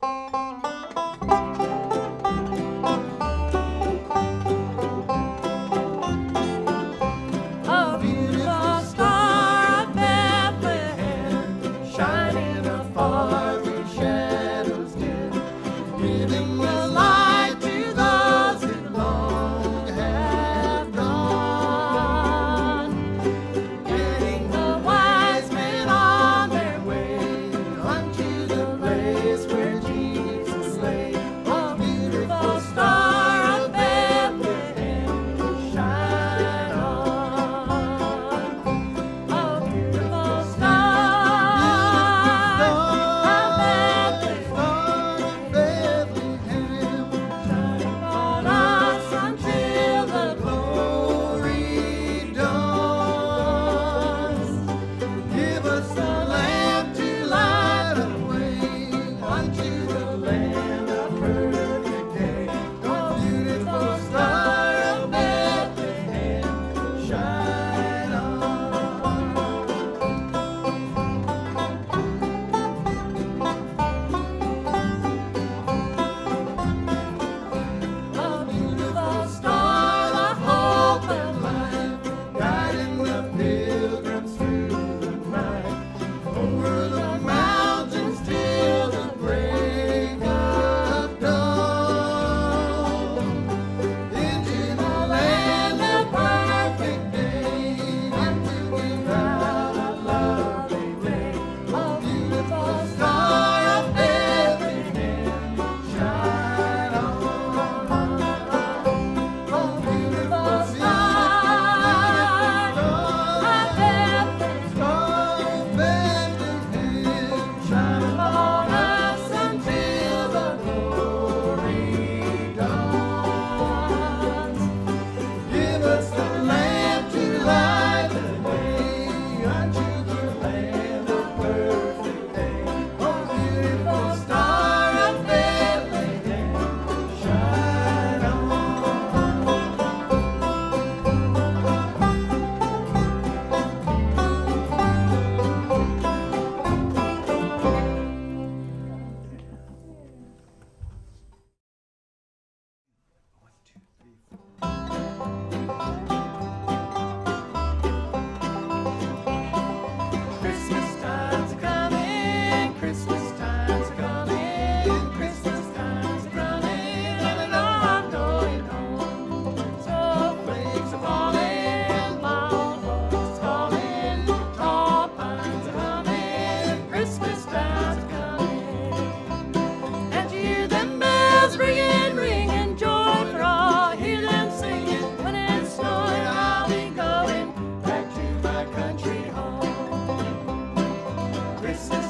A Christmas